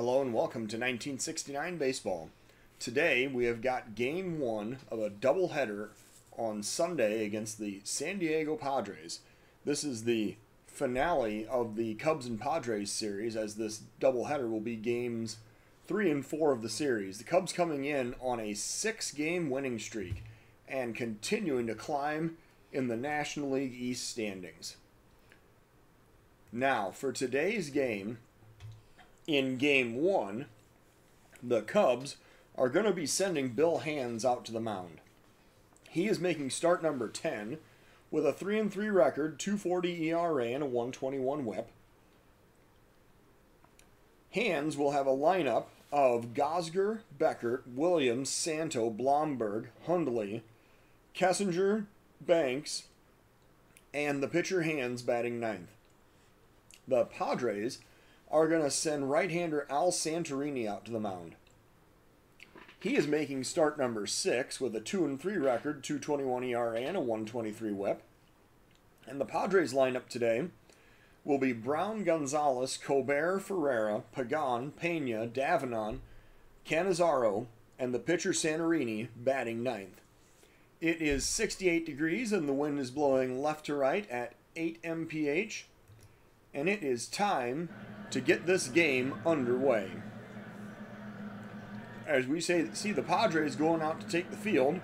Hello and welcome to 1969 Baseball. Today we have got game one of a doubleheader on Sunday against the San Diego Padres. This is the finale of the Cubs and Padres series, as this doubleheader will be games three and four of the series. The Cubs coming in on a six game winning streak and continuing to climb in the National League East standings. Now, for today's game, in game one, the Cubs are going to be sending Bill Hands out to the mound. He is making start number 10 with a 3 and 3 record, 240 ERA, and a 121 whip. Hands will have a lineup of Gosger, Beckert, Williams, Santo, Blomberg, Hundley, Kessinger, Banks, and the pitcher Hands batting ninth. The Padres are going to send right-hander Al Santorini out to the mound. He is making start number six with a 2 and 3 record, 221 ERA, and a 123 whip. And the Padres lineup today will be Brown, Gonzalez, Colbert, Ferrara, Pagan, Pena, DaVanon, Cannizzaro, and the pitcher Santorini batting ninth. It is 68 degrees and the wind is blowing left to right at 8 mph. And it is time to get this game underway. As we say, see the Padres going out to take the field,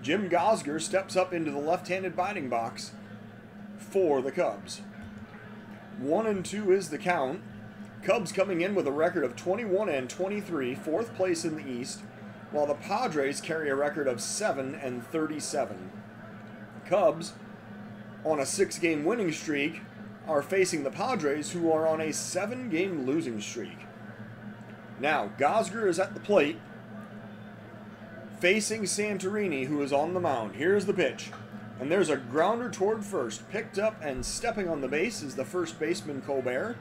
Jim Gosger steps up into the left-handed batting box for the Cubs. One and two is the count. Cubs coming in with a record of 21 and 23, fourth place in the East, while the Padres carry a record of 7 and 37. Cubs on a six-game winning streak are facing the Padres, who are on a seven game losing streak. Now, Gosger is at the plate, facing Santorini, who is on the mound. Here's the pitch. And there's a grounder toward first. Picked up and stepping on the base is the first baseman, Colbert.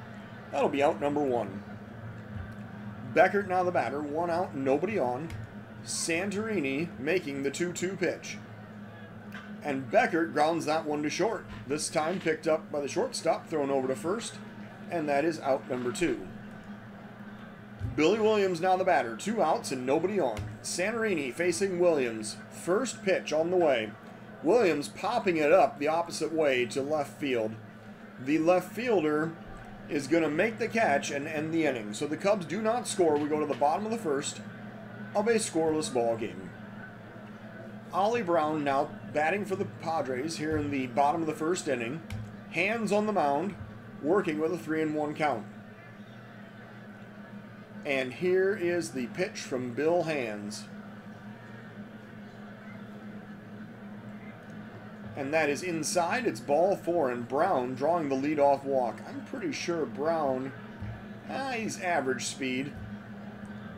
That'll be out number one. Beckert now the batter. One out, nobody on. Santorini making the 2 2 pitch. And Beckert grounds that one to short. This time picked up by the shortstop, thrown over to first, and that is out number two. Billy Williams now the batter. Two outs and nobody on. Santorini facing Williams. First pitch on the way. Williams popping it up the opposite way to left field. The left fielder is going to make the catch and end the inning. So the Cubs do not score. We go to the bottom of the first of a scoreless ball game. Ollie Brown now batting for the Padres here in the bottom of the first inning. Hands on the mound, working with a 3 and 1 count. And here is the pitch from Bill Hands. And that is inside. It's ball four, and Brown drawing the lead-off walk. I'm pretty sure Brown, ah, he's average speed.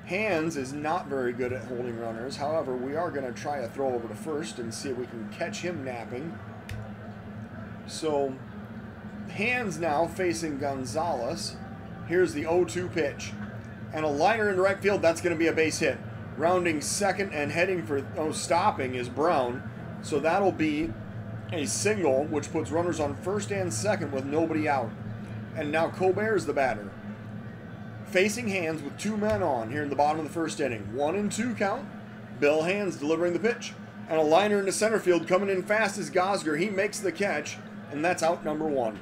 Hands is not very good at holding runners. However, we are going to try a throw over to first and see if we can catch him napping. So, Hands now facing Gonzalez. Here's the 0-2 pitch. And a liner in right field, that's going to be a base hit. Rounding second and heading for, oh, stopping is Brown. So that'll be a single, which puts runners on first and second with nobody out. And now Colbert is the batter facing Hands with two men on here in the bottom of the first inning. One and two count. Bill Hands delivering the pitch. And a liner into center field coming in fast as Gosger. He makes the catch, and that's out number one.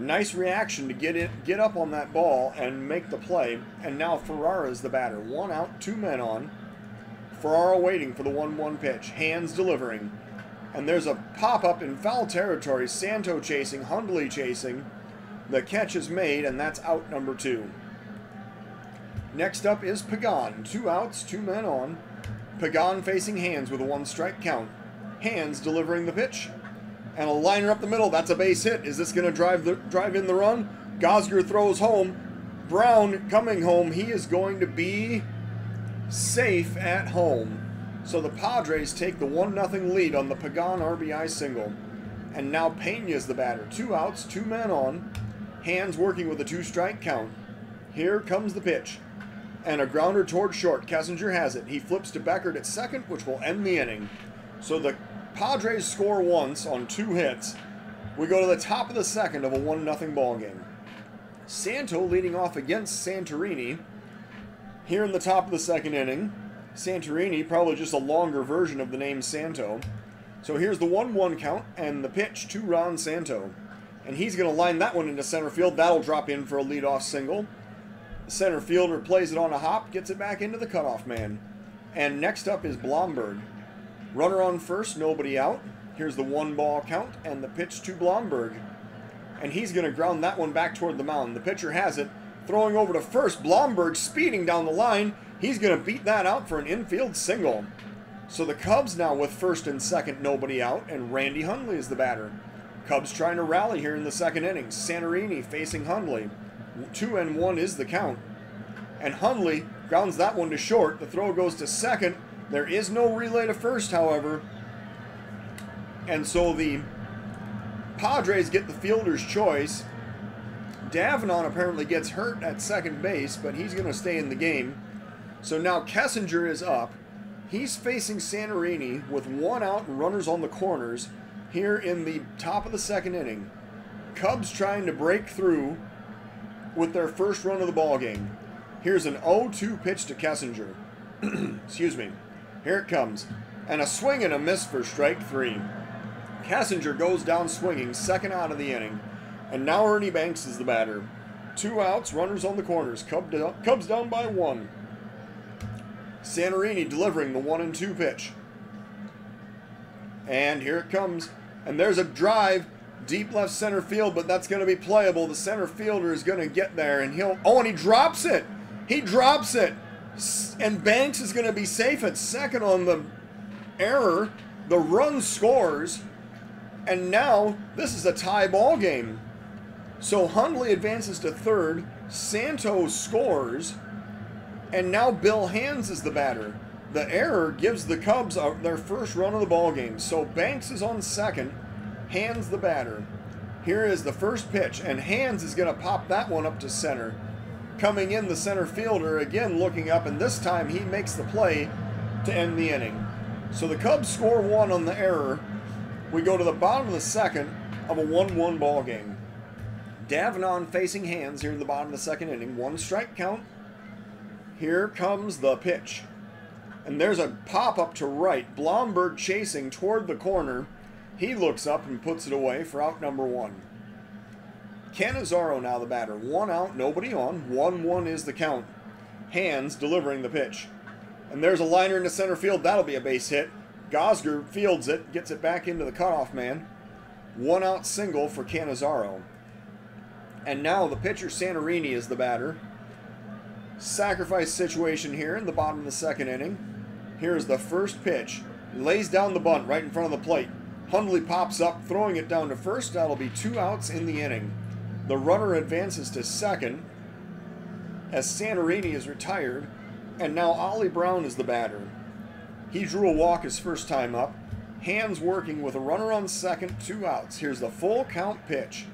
Nice reaction to get it, get up on that ball and make the play. And now Ferrara is the batter. One out, two men on. Ferrara waiting for the 1-1 pitch. Hands delivering. And there's a pop-up in foul territory. Santo chasing, Hundley chasing. The catch is made, and that's out number two. Next up is Pagan. Two outs, two men on. Pagan facing Hands with a one strike count. Hands delivering the pitch. And a liner up the middle. That's a base hit. Is this going to drive the drive in the run? Gosger throws home. Brown coming home. He is going to be safe at home. So the Padres take the 1 0 lead on the Pagan RBI single. And now Pena is the batter. Two outs, two men on. Hands working with a two strike count. Here comes the pitch and a grounder toward short. Kessinger has it. He flips to Beckert at second, which will end the inning. So the Padres score once on two hits. We go to the top of the second of a 1 0 ball game. Santo leading off against Santorini Here in the top of the second inning, Santorini, probably just a longer version of the name Santo. So here's the 1 1 count and the pitch to Ron Santo. And he's going to line that one into center field. That'll drop in for a leadoff single. Center fielder plays it on a hop, gets it back into the cutoff man. And next up is Blomberg. Runner on first, nobody out. Here's the one ball count and the pitch to Blomberg. And he's going to ground that one back toward the mound. The pitcher has it. Throwing over to first. Blomberg speeding down the line. He's going to beat that out for an infield single. So the Cubs now with first and second, nobody out, and Randy Hundley is the batter. Cubs trying to rally here in the second inning. Santorini facing Hundley. Two and one is the count. And Hundley grounds that one to short. The throw goes to second. There is no relay to first, however. And so the Padres get the fielder's choice. DaVanon apparently gets hurt at second base, but he's going to stay in the game. So now Kessinger is up. He's facing Santorini with one out and runners on the corners here in the top of the second inning. Cubs trying to break through with their first run of the ball game. Here's an 0-2 pitch to Kessinger. Excuse me. Here it comes. And a swing and a miss for strike three. Kessinger goes down swinging, second out of the inning. And now Ernie Banks is the batter. Two outs, runners on the corners. Cubs down by one. Santorini delivering the one and two pitch. And here it comes. And there's a drive deep left center field, but that's going to be playable. The center fielder is going to get there, and he'll. Oh, and he drops it. He drops it. And Banks is going to be safe at second on the error. The run scores. And now this is a tie ball game. So Hundley advances to third. Santos scores. And now Bill Hands is the batter. The error gives the Cubs their first run of the ball game. So Banks is on second. Hands the batter. Here is the first pitch, and Hands is going to pop that one up to center. Coming in, the center fielder again looking up, and this time he makes the play to end the inning. So the Cubs score one on the error. We go to the bottom of the second of a 1 1 ball game. DaVanon facing Hands here in the bottom of the second inning. One strike count. Here comes the pitch. And there's a pop up to right. Blomberg chasing toward the corner. He looks up and puts it away for out number one. Cannizzaro now the batter. One out, nobody on. 1 1 is the count. Hands delivering the pitch. And there's a liner in the center field. That'll be a base hit. Gosger fields it, gets it back into the cutoff man. One out single for Cannizzaro. And now the pitcher Santorini is the batter. Sacrifice situation here in the bottom of the second inning. Here's the first pitch. Lays down the bunt right in front of the plate. Hundley pops up, throwing it down to first. That'll be two outs in the inning. The runner advances to second as Santorini is retired, and now Ollie Brown is the batter. He drew a walk his first time up. Hands working with a runner on second, two outs. Here's the full count pitch,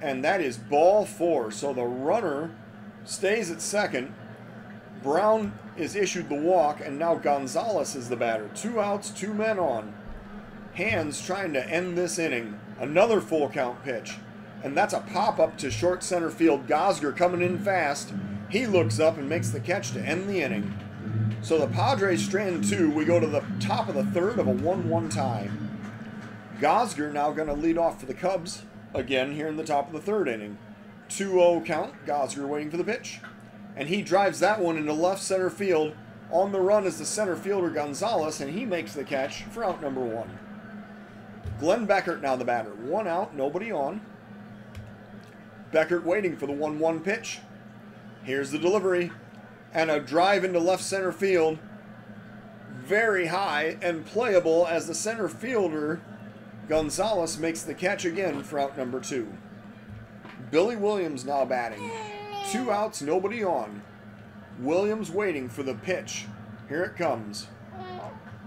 and that is ball four. So the runner stays at second. Brown is issued the walk, and now Gonzalez is the batter. Two outs, two men on. Hands trying to end this inning. Another full count pitch. And that's a pop up to short center field. Gosger coming in fast. He looks up and makes the catch to end the inning. So the Padres strand two. We go to the top of the third of a 1 1 tie. Gosger now going to lead off for the Cubs again here in the top of the third inning. 2 0 count. Gosger waiting for the pitch. And he drives that one into left center field. On the run is the center fielder Gonzalez, and he makes the catch for out number one. Glenn Beckert now the batter. One out, nobody on. Beckert waiting for the 1 1 pitch. Here's the delivery. And a drive into left center field. Very high and playable as the center fielder, Gonzalez, makes the catch again for out number two. Billy Williams now batting. Two outs, nobody on. Williams waiting for the pitch. Here it comes.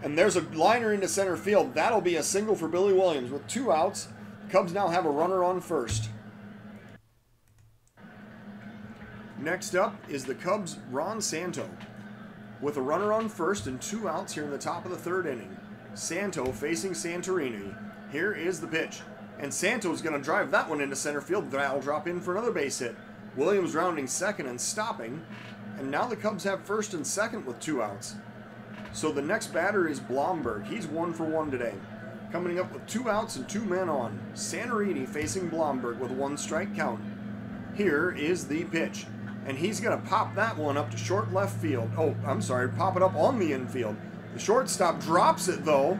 And there's a liner into center field. That'll be a single for Billy Williams. With two outs, Cubs now have a runner on first. Next up is the Cubs' Ron Santo. With a runner on first and two outs here in the top of the third inning. Santo facing Santorini. Here is the pitch. And Santo's going to drive that one into center field. That'll drop in for another base hit. Williams rounding second and stopping. And now the Cubs have first and second with two outs. So the next batter is Blomberg. He's one for one today. Coming up with two outs and two men on. Santorini facing Blomberg with one strike count. Here is the pitch. And he's going to pop that one up to short left field. Oh, I'm sorry, pop it up on the infield. The shortstop drops it though,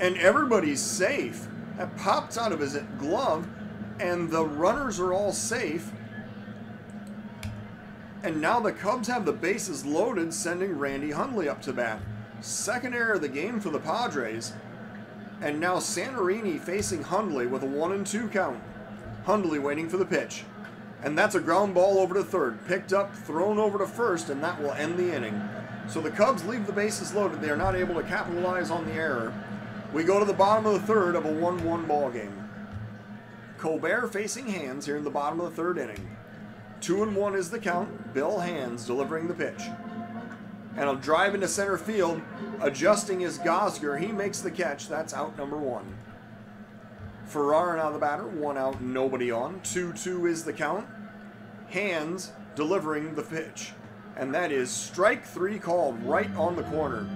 and everybody's safe. That pops out of his glove, and the runners are all safe. And now the Cubs have the bases loaded, sending Randy Hundley up to bat. Second error of the game for the Padres. And now Santorini facing Hundley with a 1 and 2 count. Hundley waiting for the pitch. And that's a ground ball over to third. Picked up, thrown over to first, and that will end the inning. So the Cubs leave the bases loaded. They are not able to capitalize on the error. We go to the bottom of the third of a 1 1 ball game. Colbert facing Hands here in the bottom of the third inning. Two and one is the count. Bill Hands delivering the pitch. And he'll drive into center field, adjusting his Gosger. He makes the catch. That's out number one. Ferrara now the batter. One out, nobody on. 2 2 is the count. Hands delivering the pitch. And that is strike three called right on the corner.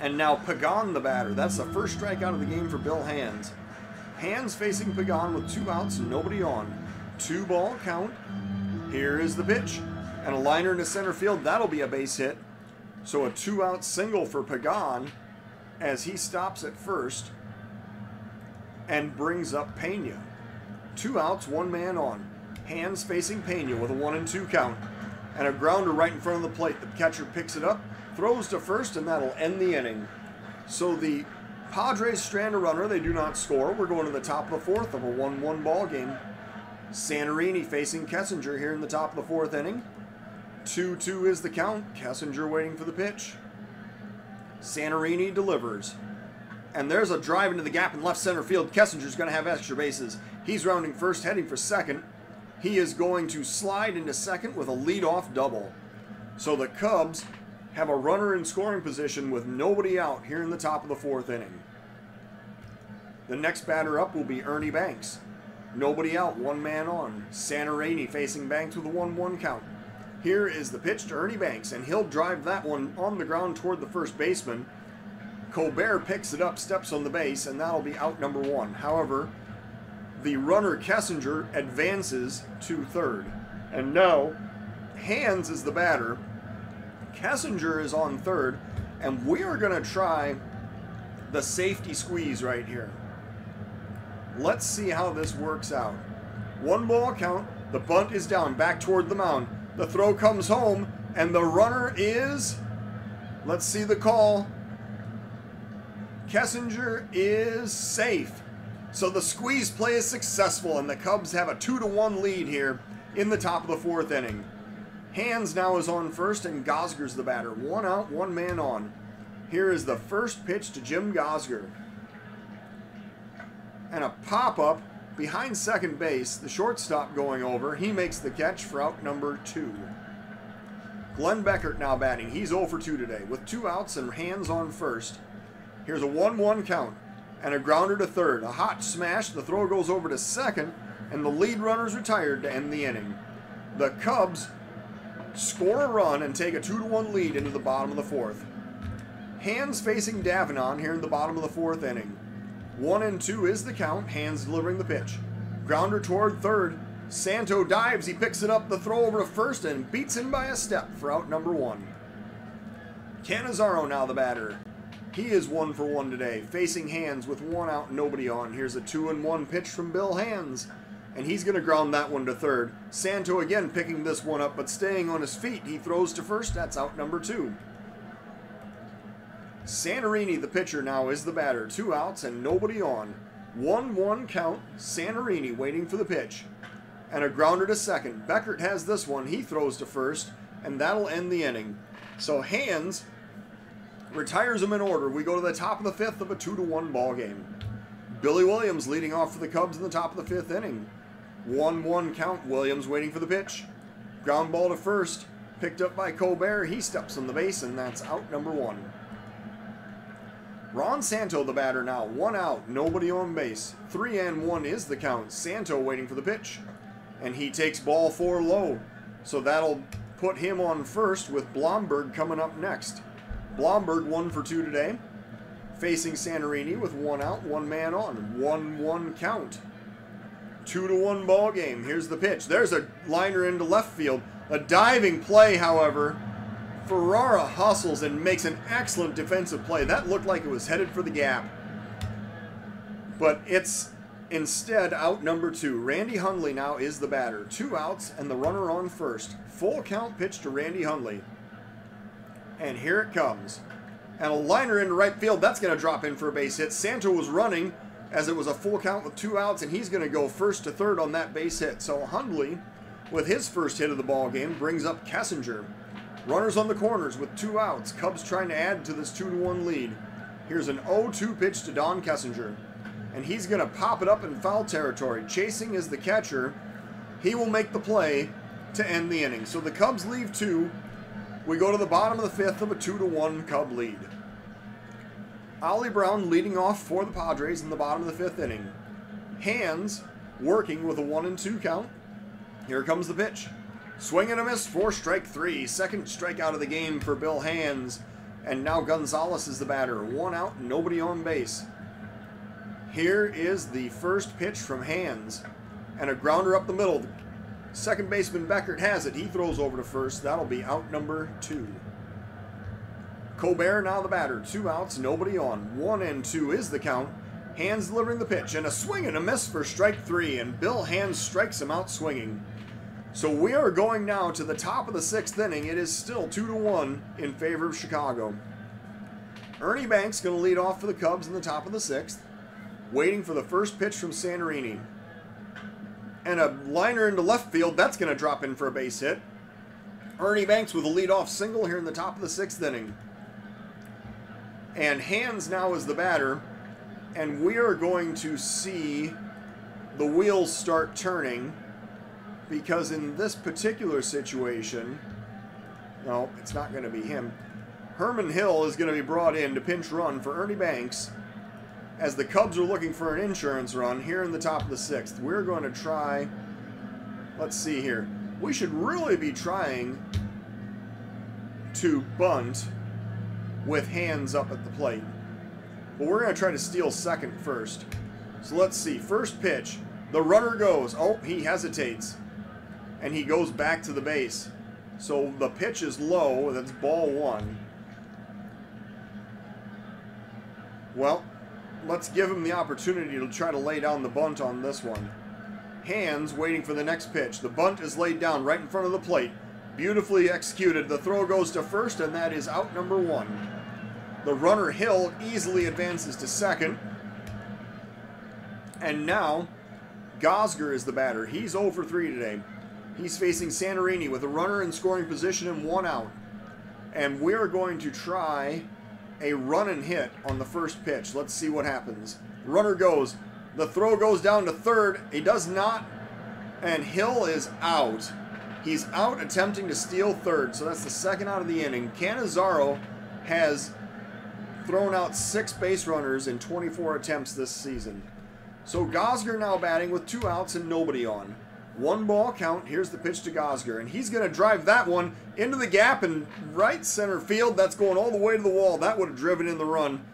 And now Pagan the batter. That's the first strike out of the game for Bill Hands. Hands facing Pagan with two outs nobody on. Two ball count. Here is the pitch. And a liner into center field. That'll be a base hit. So a two out single for Pagan as he stops at first and brings up Pena. Two outs, one man on. Hands facing Pena with a one and two count. And a grounder right in front of the plate. The catcher picks it up, throws to first, and that'll end the inning. So the Padres strand a runner. They do not score. We're going to the top of the fourth of a 1 1 ball game. Santorini facing Kessinger here in the top of the fourth inning. 2 2 is the count. Kessinger waiting for the pitch. Santorini delivers. And there's a drive into the gap in left center field. Kessinger's going to have extra bases. He's rounding first, heading for second. He is going to slide into second with a lead-off double. So the Cubs have a runner in scoring position with nobody out here in the top of the fourth inning. The next batter up will be Ernie Banks. Nobody out, one man on. Santorini facing Banks with a 1 1 count. Here is the pitch to Ernie Banks, and he'll drive that one on the ground toward the first baseman. Colbert picks it up, steps on the base, and that'll be out number one. However, the runner Kessinger advances to third. And now, Hands is the batter. Kessinger is on third, and we are going to try the safety squeeze right here. Let's see how this works out. One ball count. The bunt is down, back toward the mound. The throw comes home, and the runner is. Let's see the call. Kessinger is safe. So the squeeze play is successful, and the Cubs have a 2 to 1 lead here in the top of the fourth inning. Hands now is on first, and Gosger's the batter. One out, one man on. Here is the first pitch to Jim Gosger and a pop up behind second base. The shortstop going over. He makes the catch for out number two. Glenn Beckert now batting. He's 0 for 2 today with two outs and hands on first. Here's a 1 1 count and a grounder to third. A hot smash. The throw goes over to second, and the lead runner's retired to end the inning. The Cubs score a run and take a 2 1 lead into the bottom of the fourth. Hands facing DaVanon here in the bottom of the fourth inning. One and two is the count. Hands delivering the pitch. Grounder toward third. Santo dives. He picks it up. The throw over to first and beats him by a step for out number one. Cannizzaro now the batter. He is one for one today, facing Hands with one out, nobody on. Here's a two and one pitch from Bill Hands, and he's going to ground that one to third. Santo again picking this one up, but staying on his feet. He throws to first. That's out number two. Santorini, the pitcher, now is the batter. Two outs and nobody on. 1 1 count. Santorini waiting for the pitch. And a grounder to second. Beckert has this one. He throws to first, and that'll end the inning. So Hands retires him in order. We go to the top of the fifth of a 2 to 1 ball game. Billy Williams leading off for the Cubs in the top of the fifth inning. 1 1 count. Williams waiting for the pitch. Ground ball to first. Picked up by Colbert. He steps on the base, and that's out number one. Ron Santo, the batter now. One out, nobody on base. Three and one is the count. Santo waiting for the pitch. And he takes ball four low. So that'll put him on first with Blomberg coming up next. Blomberg one for two today. Facing Santorini with one out, one man on. 1 1 count. Two to one ball game. Here's the pitch. There's a liner into left field. A diving play, however. Ferrara hustles and makes an excellent defensive play. That looked like it was headed for the gap. But it's instead out number two. Randy Hundley now is the batter. Two outs and the runner on first. Full count pitch to Randy Hundley. And here it comes. And a liner into right field. That's going to drop in for a base hit. Santo was running as it was a full count with two outs, and he's going to go first to third on that base hit. So Hundley, with his first hit of the ball game, brings up Kessinger. Runners on the corners with two outs. Cubs trying to add to this 2 to 1 lead. Here's an 0 2 pitch to Don Kessinger. And he's going to pop it up in foul territory. Chasing is the catcher. He will make the play to end the inning. So the Cubs leave two. We go to the bottom of the fifth of a 2 to 1 Cub lead. Ollie Brown leading off for the Padres in the bottom of the fifth inning. Hands working with a 1 and 2 count. Here comes the pitch. Swing and a miss for strike three. Second strikeout of the game for Bill Hands. And now Gonzalez is the batter. One out, nobody on base. Here is the first pitch from Hands. And a grounder up the middle. Second baseman Beckert has it. He throws over to first. That'll be out number two. Colbert now the batter. Two outs, nobody on. One and two is the count. Hands delivering the pitch. And a swing and a miss for strike three. And Bill Hands strikes him out swinging. So we are going now to the top of the sixth inning. It is still 2 to 1 in favor of Chicago. Ernie Banks going to lead off for the Cubs in the top of the sixth, waiting for the first pitch from Santorini. And a liner into left field, that's going to drop in for a base hit. Ernie Banks with a leadoff single here in the top of the sixth inning. And Hands now is the batter. And we are going to see the wheels start turning because in this particular situation, no, it's not going to be him. Herman Hill is going to be brought in to pinch run for Ernie Banks as the Cubs are looking for an insurance run here in the top of the sixth. We're going to try, let's see here. We should really be trying to bunt with hands up at the plate. But we're going to try to steal second first. So let's see. First pitch. The runner goes. Oh, he hesitates and he goes back to the base. So the pitch is low, that's ball one. Well, let's give him the opportunity to try to lay down the bunt on this one. Hands waiting for the next pitch. The bunt is laid down right in front of the plate. Beautifully executed. The throw goes to first, and that is out number one. The runner Hill easily advances to second. And now, Gosger is the batter. He's over 3 today. He's facing Santorini with a runner in scoring position and one out. And we're going to try a run and hit on the first pitch. Let's see what happens. Runner goes. The throw goes down to third. He does not. And Hill is out. He's out attempting to steal third. So that's the second out of the inning. Cannizzaro has thrown out six base runners in 24 attempts this season. So Gosger now batting with two outs and nobody on. One ball count. Here's the pitch to Gosger. And he's going to drive that one into the gap in right center field. That's going all the way to the wall. That would have driven in the run.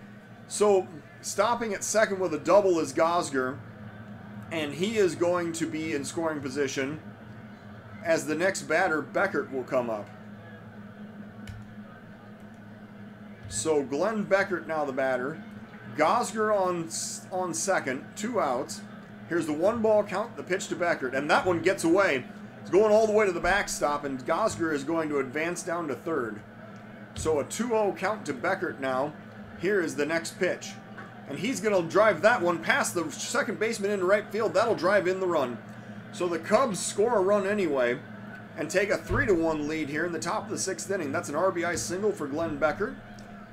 So stopping at second with a double is Gosger. And he is going to be in scoring position as the next batter, Beckert, will come up. So Glenn Beckert now the batter. Gosger on, on second, two outs. Here's the one ball count, the pitch to Beckert, and that one gets away. It's going all the way to the backstop, and Gosger is going to advance down to third. So a 2-0 count to Beckert now. Here is the next pitch. And he's going to drive that one past the second baseman into right field. That'll drive in the run. So the Cubs score a run anyway and take a 3-1 lead here in the top of the sixth inning. That's an RBI single for Glenn Beckert.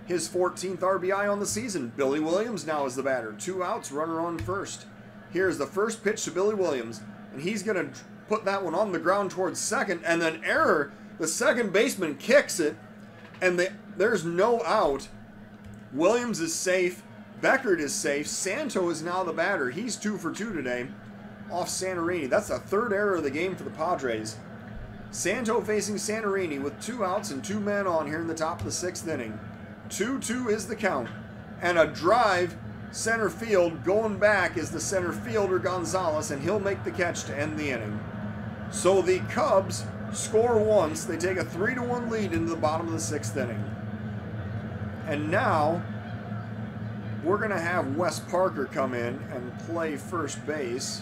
His 14th RBI on the season. Billy Williams now is the batter. Two outs, runner on first. Here's the first pitch to Billy Williams, and he's going to put that one on the ground towards second, and then error. The second baseman kicks it, and the, there's no out. Williams is safe. Beckert is safe. Santo is now the batter. He's two for two today. off Santorini. That's the third error of the game for the Padres. Santo facing Santorini with two outs and two men on here in the top of the sixth inning. 2 2 is the count. And a drive center field going back is the center fielder Gonzalez, and he'll make the catch to end the inning. So the Cubs score once. They take a 3 to 1 lead into the bottom of the sixth inning. And now we're going to have Wes Parker come in and play first base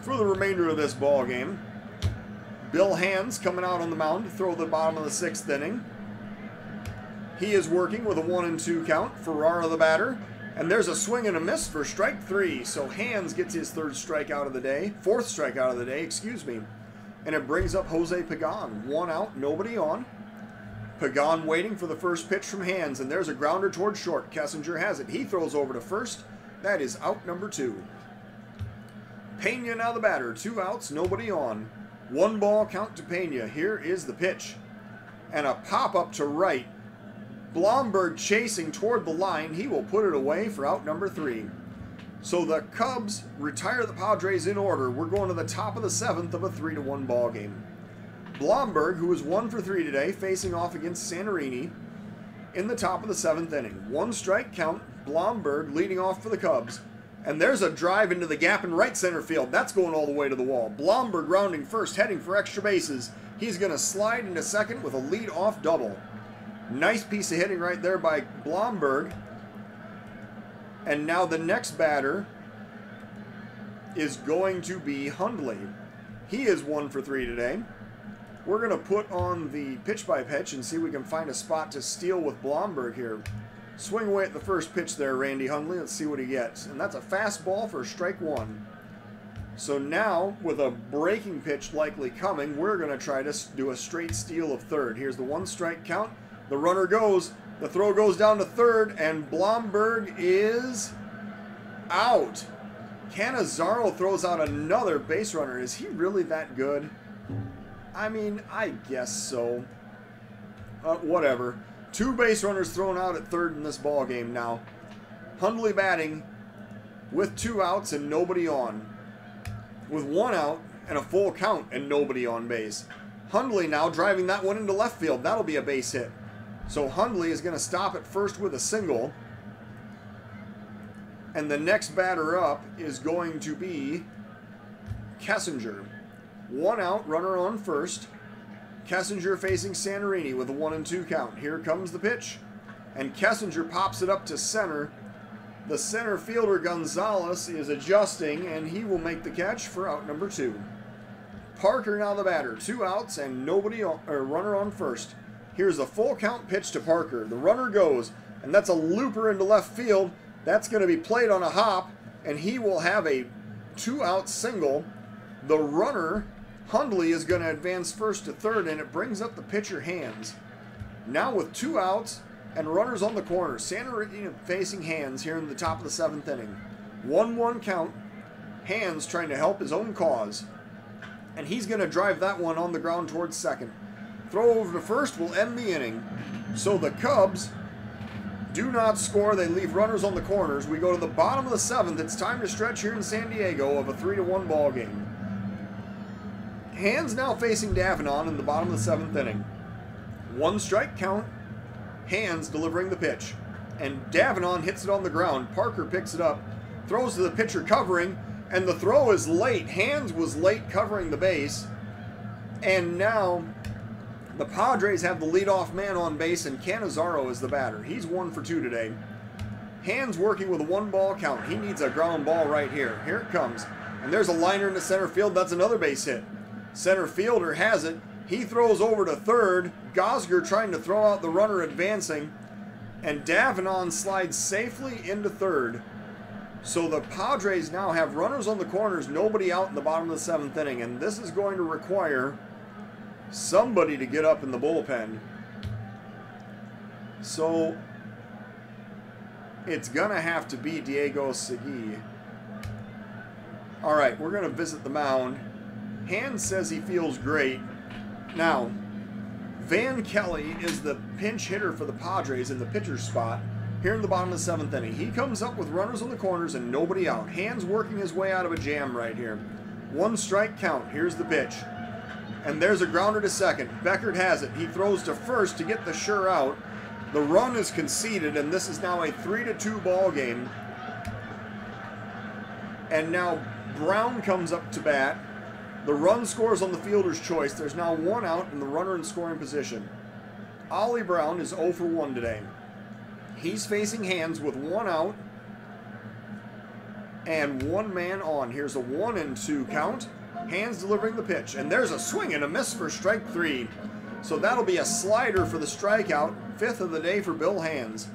for the remainder of this ball game. Bill Hands coming out on the mound to throw the bottom of the sixth inning. He is working with a one and two count. Ferrara the batter. And there's a swing and a miss for strike three. So Hands gets his third strikeout of the day, fourth strikeout of the day, excuse me. And it brings up Jose Pagan. One out, nobody on. Pagan waiting for the first pitch from Hands, and there's a grounder towards short. Kessinger has it. He throws over to first. That is out number two. Pena now the batter. Two outs, nobody on. One ball count to Pena. Here is the pitch. And a pop up to right. Blomberg chasing toward the line. He will put it away for out number three. So the Cubs retire the Padres in order. We're going to the top of the seventh of a 3 to 1 ball game. Blomberg, who is one for three today, facing off against Santorini in the top of the seventh inning. One strike count. Blomberg leading off for the Cubs. And there's a drive into the gap in right center field. That's going all the way to the wall. Blomberg rounding first, heading for extra bases. He's going to slide into second with a lead off double. Nice piece of hitting right there by Blomberg. And now the next batter is going to be Hundley. He is one for three today. We're going to put on the pitch by pitch and see if we can find a spot to steal with Blomberg here. Swing away at the first pitch there, Randy Hundley. Let's see what he gets. And that's a fastball for strike one. So now, with a breaking pitch likely coming, we're going to try to do a straight steal of third. Here's the one strike count. The runner goes. The throw goes down to third, and Blomberg is out. Cannizzaro throws out another base runner. Is he really that good? I mean, I guess so. Uh, whatever. Two base runners thrown out at third in this ball game now. Hundley batting with two outs and nobody on. With one out and a full count and nobody on base. Hundley now driving that one into left field. That'll be a base hit. So Hundley is going to stop at first with a single. And the next batter up is going to be Kessinger. One out, runner on first. Kessinger facing Santorini with a one and two count. Here comes the pitch. And Kessinger pops it up to center. The center fielder Gonzalez is adjusting, and he will make the catch for out number two. Parker now the batter. Two outs and nobody on, or runner on first. Here's a full count pitch to Parker. The runner goes, and that's a looper into left field. That's going to be played on a hop, and he will have a two out single. The runner Hundley is going to advance first to third, and it brings up the pitcher hands. Now with two outs and runners on the corner, Santorini facing Hands here in the top of the seventh inning. 1-1 count. Hands trying to help his own cause. And he's going to drive that one on the ground towards second. Throw over to first will end the inning. So the Cubs do not score. They leave runners on the corners. We go to the bottom of the seventh. It's time to stretch here in San Diego of a 3 to 1 ball game. Hands now facing DaVanon in the bottom of the seventh inning. One strike count. Hands delivering the pitch. And DaVanon hits it on the ground. Parker picks it up, throws to the pitcher covering, and the throw is late. Hands was late covering the base. And now the Padres have the leadoff man on base, and Cannizzaro is the batter. He's one for two today. Hands working with a one ball count. He needs a ground ball right here. Here it comes. And there's a liner into center field. That's another base hit. Center fielder has it. He throws over to third. Gosger trying to throw out the runner advancing. And DaVanon slides safely into third. So the Padres now have runners on the corners, nobody out in the bottom of the seventh inning. And this is going to require somebody to get up in the bullpen. So it's going to have to be Diego Segui. All right, we're going to visit the mound. Hand says he feels great. Now, Van Kelly is the pinch hitter for the Padres in the pitcher's spot. here in the bottom of the seventh inning. He comes up with runners on the corners and nobody out. Hands working his way out of a jam right here. One strike count. Here's the pitch. And there's a grounder to second. Beckert has it. He throws to first to get the sure out. The run is conceded, and this is now a 3 to 2 ball game. And now Brown comes up to bat. The run scores on the fielder's choice. There's now one out and the runner in scoring position. Ollie Brown is 0 for 1 today. He's facing hands with one out and one man on. Here's a one and two count. Hands delivering the pitch. And there's a swing and a miss for strike three. So that'll be a slider for the strikeout. Fifth of the day for Bill Hands.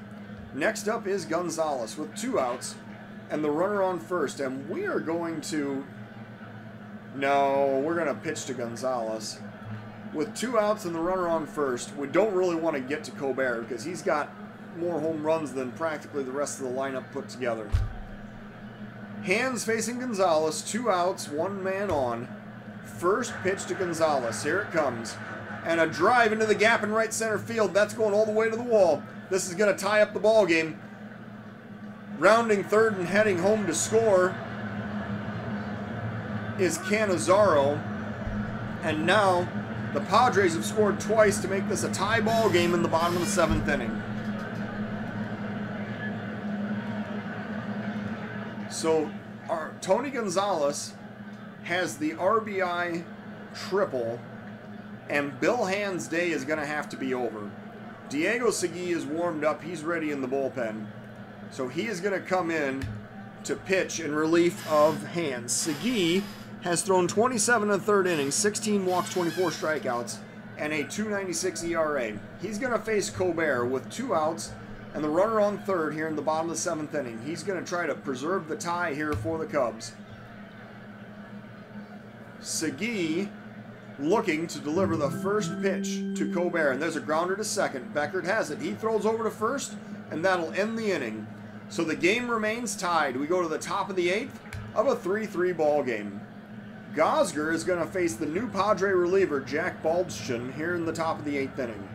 Next up is Gonzalez with two outs and the runner on first. And we are going to. No, we're going to pitch to Gonzalez. With two outs and the runner on first, we don't really want to get to Colbert because he's got more home runs than practically the rest of the lineup put together. Hands facing Gonzalez, two outs, one man on. First pitch to Gonzalez. Here it comes. And a drive into the gap in right center field. That's going all the way to the wall. This is going to tie up the ball game. Rounding third and heading home to score is Cannizzaro. And now the Padres have scored twice to make this a tie ball game in the bottom of the seventh inning. So our, Tony Gonzalez has the RBI triple, and Bill Hand's day is going to have to be over. Diego Segui is warmed up. He's ready in the bullpen. So he is going to come in to pitch in relief of Hands. Segui has thrown 27 and third innings, 16 walks, 24 strikeouts, and a 296 ERA. He's going to face Colbert with two outs and the runner on third here in the bottom of the seventh inning. He's going to try to preserve the tie here for the Cubs. Segui looking to deliver the first pitch to Colbert. And there's a grounder to second. Beckert has it. He throws over to first, and that'll end the inning. So the game remains tied. We go to the top of the eighth of a 3 3 ball game. Gosger is going to face the new Padre reliever, Jack Baldschun, here in the top of the eighth inning.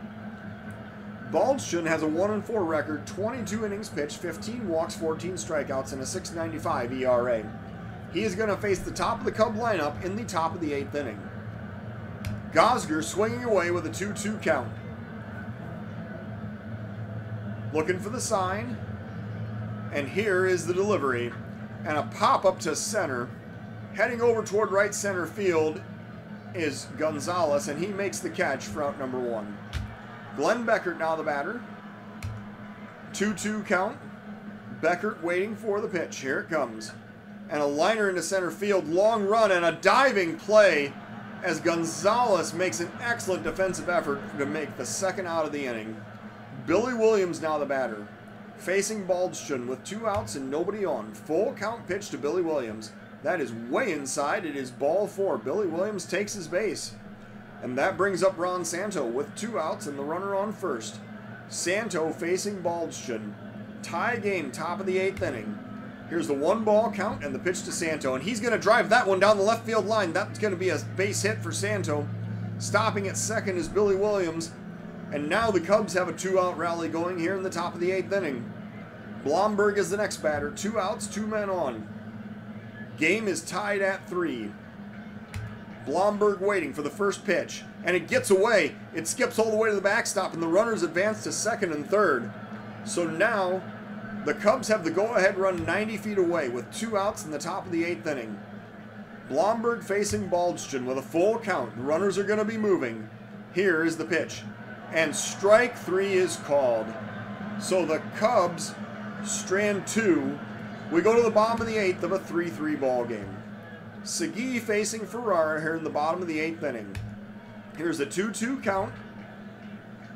Baldschun has a 1 4 record, 22 innings pitched, 15 walks, 14 strikeouts, and a 695 ERA. He is going to face the top of the Cub lineup in the top of the eighth inning. Gosger swinging away with a 2 2 count. Looking for the sign. And here is the delivery. And a pop up to center. Heading over toward right center field is Gonzalez, and he makes the catch for out number one. Glenn Beckert now the batter. 2 2 count. Beckert waiting for the pitch. Here it comes. And a liner into center field. Long run and a diving play as Gonzalez makes an excellent defensive effort to make the second out of the inning. Billy Williams now the batter. Facing Baldschun with two outs and nobody on. Full count pitch to Billy Williams. That is way inside. It is ball four. Billy Williams takes his base. And that brings up Ron Santo with two outs and the runner on first. Santo facing Baldschun. Tie game, top of the eighth inning. Here's the one ball count and the pitch to Santo. And he's going to drive that one down the left field line. That's going to be a base hit for Santo. Stopping at second is Billy Williams. And now the Cubs have a two out rally going here in the top of the eighth inning. Blomberg is the next batter. Two outs, two men on. Game is tied at three. Blomberg waiting for the first pitch, and it gets away. It skips all the way to the backstop, and the runners advance to second and third. So now the Cubs have the go ahead run 90 feet away with two outs in the top of the eighth inning. Blomberg facing Baldschun with a full count. The runners are going to be moving. Here is the pitch. And strike three is called. So the Cubs strand two. We go to the bottom of the eighth of a 3 3 ball game. Segui facing Ferrara here in the bottom of the eighth inning. Here's a 2 2 count.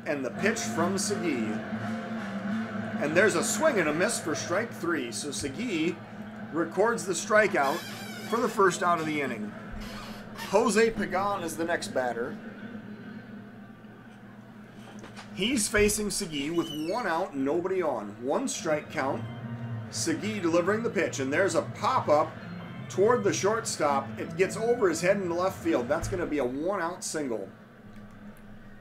And the pitch from Segui. And there's a swing and a miss for strike three. So Segui records the strikeout for the first out of the inning. Jose Pagan is the next batter. He's facing Segui with one out nobody on. One strike count. Segui delivering the pitch, and there's a pop up toward the shortstop. It gets over his head in the left field. That's going to be a one out single.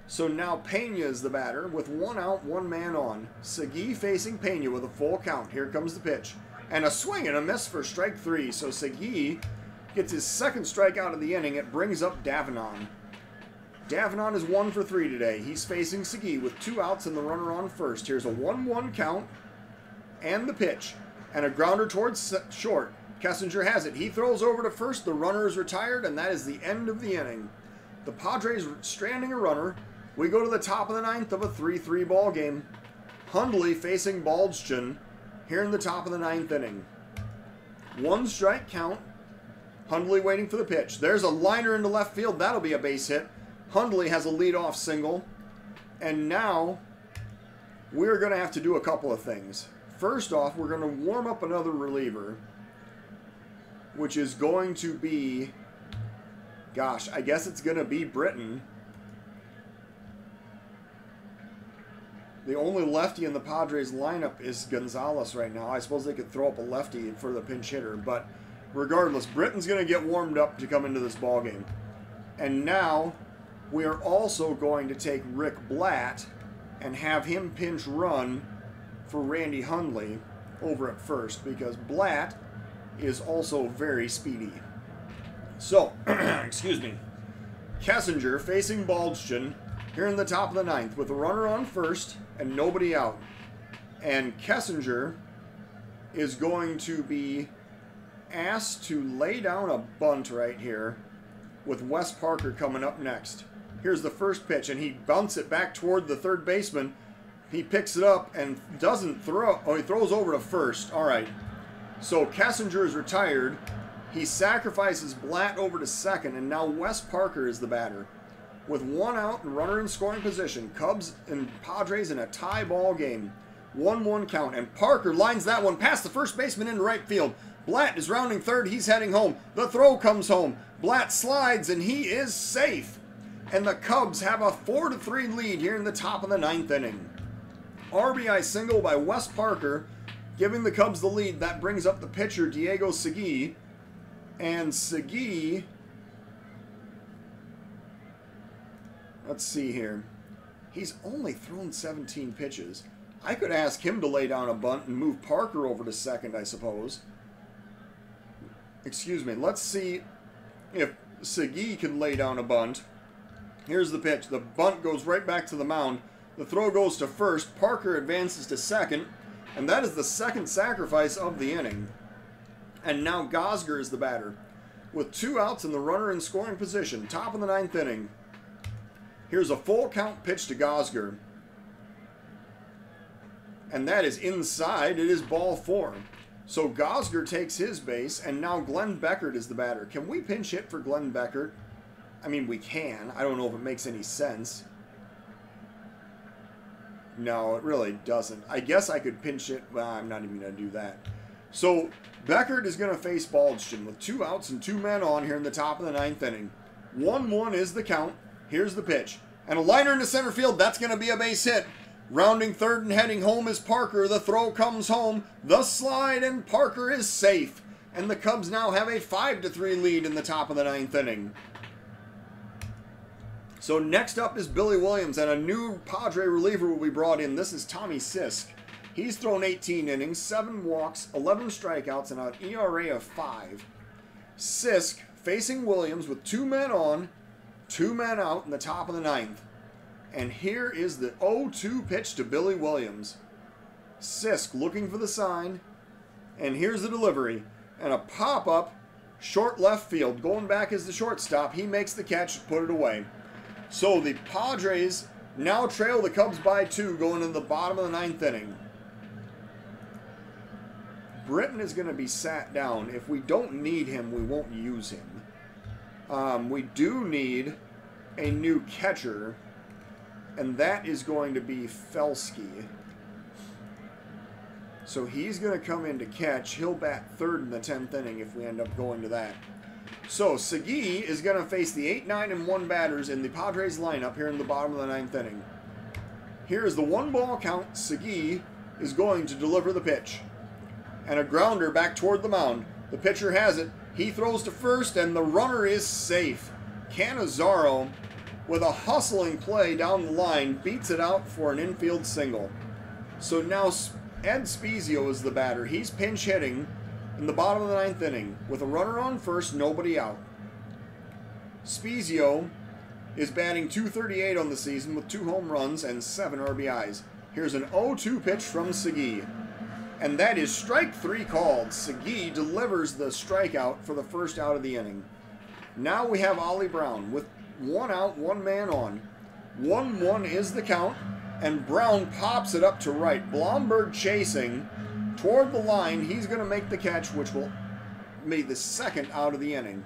So now Pena is the batter with one out, one man on. Segui facing Pena with a full count. Here comes the pitch. And a swing and a miss for strike three. So Segui gets his second strikeout of the inning. It brings up DaVanon. DaVanon is one for three today. He's facing Segui with two outs and the runner on first. Here's a 1 1 count and the pitch. And a grounder towards short. Kessinger has it. He throws over to first. The runner is retired, and that is the end of the inning. The Padres stranding a runner. We go to the top of the ninth of a 3 3 ball game. Hundley facing Baldschun here in the top of the ninth inning. One strike count. Hundley waiting for the pitch. There's a liner into left field. That'll be a base hit. Hundley has a leadoff single. And now we're going to have to do a couple of things. First off, we're going to warm up another reliever, which is going to be, gosh, I guess it's going to be Britton. The only lefty in the Padres lineup is Gonzalez right now. I suppose they could throw up a lefty for the pinch hitter, but regardless, Britton's going to get warmed up to come into this ball game. And now we are also going to take Rick Blatt and have him pinch run for Randy Hundley over at first because Blatt is also very speedy. So, excuse me. Kessinger facing Baldschun here in the top of the ninth with a runner on first and nobody out. And Kessinger is going to be asked to lay down a bunt right here with Wes Parker coming up next. Here's the first pitch, and he bunts it back toward the third baseman. He picks it up and doesn't throw. Oh, he throws over to first. All right. So Kessinger is retired. He sacrifices Blatt over to second, and now Wes Parker is the batter with one out and runner in scoring position. Cubs and Padres in a tie ball game. 1 1 count. And Parker lines that one past the first baseman into right field. Blatt is rounding third. He's heading home. The throw comes home. Blatt slides and he is safe. And the Cubs have a 4 3 lead here in the top of the ninth inning. RBI single by Wes Parker, giving the Cubs the lead. That brings up the pitcher, Diego Segui. And Segui Let's see here. He's only thrown 17 pitches. I could ask him to lay down a bunt and move Parker over to second, I suppose. Excuse me. Let's see if Segui can lay down a bunt. Here's the pitch. The bunt goes right back to the mound. The throw goes to first. Parker advances to second. And that is the second sacrifice of the inning. And now Gosger is the batter. With two outs and the runner in scoring position. Top of the ninth inning. Here's a full count pitch to Gosger. And that is inside. It is ball four. So Gosger takes his base, and now Glenn Beckert is the batter. Can we pinch hit for Glenn Beckert? I mean, we can. I don't know if it makes any sense. No, it really doesn't. I guess I could pinch it. Well, I'm not even going to do that. So Beckert is going to face Baldschun with two outs and two men on here in the top of the ninth inning. 1-1 is the count. Here's the pitch. And a liner into center field. That's going to be a base hit. Rounding third and heading home is Parker. The throw comes home. The slide, and Parker is safe. And the Cubs now have a 5 to 3 lead in the top of the ninth inning. So next up is Billy Williams, and a new Padre reliever will be brought in. This is Tommy Sisk. He's thrown 18 innings, 7 walks, 11 strikeouts, and an ERA of 5. Sisk facing Williams with two men on Two men out in the top of the ninth. And here is the 0-2 pitch to Billy Williams. Sisk looking for the sign. And here's the delivery. And a pop-up, short left field. Going back as the shortstop. He makes the catch, put it away. So the Padres now trail the Cubs by two going into the bottom of the ninth inning. Britton is going to be sat down. If we don't need him, we won't use him. Um, we do need a new catcher, and that is going to be Felske. So he's going to come in to catch. He'll bat third in the 10th inning if we end up going to that. So Segui is going to face the 8, 9, and 1 batters in the Padres lineup here in the bottom of the ninth inning. Here is the one ball count. Segui is going to deliver the pitch. And a grounder back toward the mound. The pitcher has it. He throws to first, and the runner is safe. Cannizzaro with a hustling play down the line, beats it out for an infield single. So now Ed Spiezio is the batter. He's pinch hitting in the bottom of the ninth inning with a runner on first, nobody out. Spiezio is batting 238 on the season with two home runs and seven RBIs. Here's an 0-2 pitch from Segui. And that is strike three called. Segui delivers the strikeout for the first out of the inning. Now we have Ollie Brown with one out, one man on. 1 1 is the count, and Brown pops it up to right. Blomberg chasing toward the line. He's going to make the catch, which will be the second out of the inning.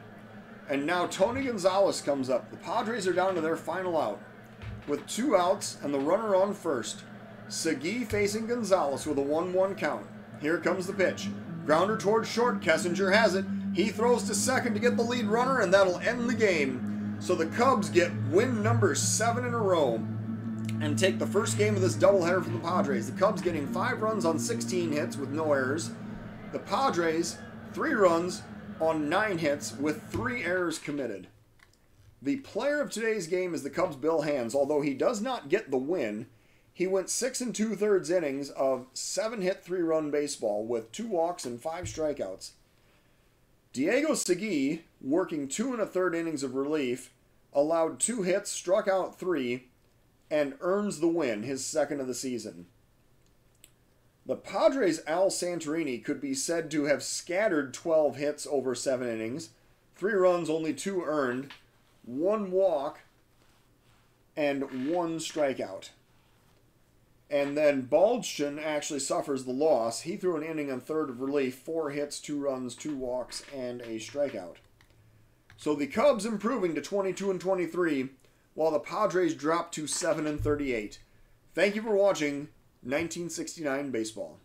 And now Tony Gonzalez comes up. The Padres are down to their final out with two outs and the runner on first. Segui facing Gonzalez with a 1 1 count. Here comes the pitch. Grounder towards short. Kessinger has it. He throws to second to get the lead runner, and that'll end the game. So the Cubs get win number seven in a row and take the first game of this doubleheader from the Padres. The Cubs getting five runs on 16 hits with no errors. The Padres, three runs on nine hits with three errors committed. The player of today's game is the Cubs' Bill Hands. Although he does not get the win, he went six and two thirds innings of seven hit, three run baseball with two walks and five strikeouts. Diego Segui, working two and a third innings of relief, allowed two hits, struck out three, and earns the win, his second of the season. The Padres' Al Santorini could be said to have scattered 12 hits over seven innings, three runs, only two earned, one walk, and one strikeout. And then Baldschun actually suffers the loss. He threw an inning and third of relief, four hits, two runs, two walks, and a strikeout. So the Cubs improving to 22 and 23, while the Padres dropped to 7 and 38. Thank you for watching 1969 baseball.